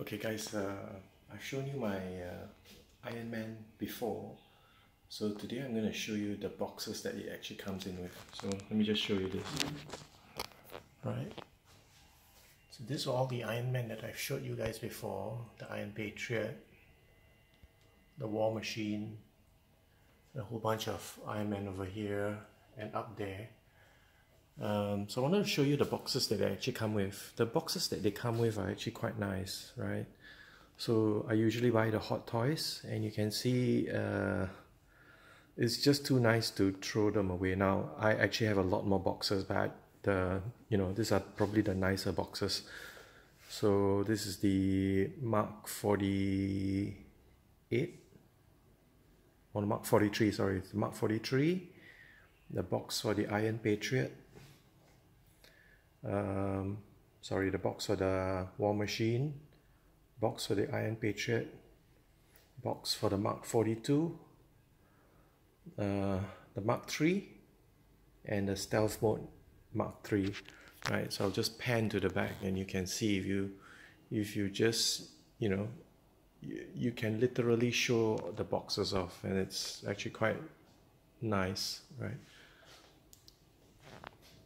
Okay guys, uh, I've shown you my uh, Iron Man before. So today I'm going to show you the boxes that it actually comes in with. So let me just show you this. Right. So this is all the Iron Man that I've showed you guys before. The Iron Patriot, the War Machine, a whole bunch of Iron Man over here and up there. Um, so I wanted to show you the boxes that they actually come with. The boxes that they come with are actually quite nice, right? So I usually buy the hot toys and you can see uh, it's just too nice to throw them away. Now I actually have a lot more boxes but the you know these are probably the nicer boxes. So this is the Mark 48 or Mark 43 sorry Mark 43 the box for the Iron Patriot um, sorry the box for the War Machine box for the Iron Patriot box for the Mark 42 uh, the Mark 3 and the stealth mode Mark 3 right so I'll just pan to the back and you can see if you if you just you know you, you can literally show the boxes off and it's actually quite nice right?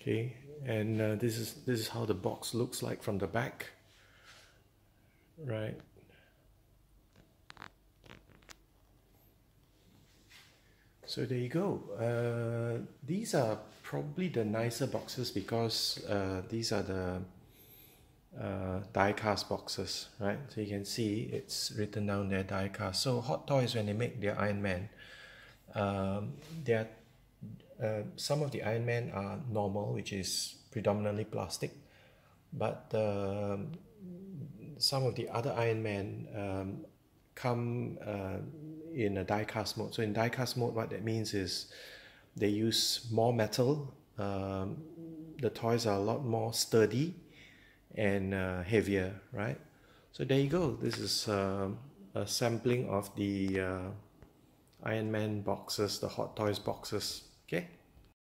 Okay and uh, this is this is how the box looks like from the back. Right. So there you go. Uh, these are probably the nicer boxes because uh, these are the uh, die cast boxes right? So you can see it's written down there die cast so hot toys when they make their Iron Man um, they are uh, some of the Iron Man are normal, which is predominantly plastic, but uh, some of the other Iron Man um, come uh, in a die-cast mode. So in die-cast mode, what that means is they use more metal. Um, the toys are a lot more sturdy and uh, heavier, right? So there you go. This is um, a sampling of the uh, Iron Man boxes, the Hot Toys boxes. Okay.